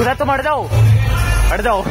रुक तुम हट जाओ। हट जाओ।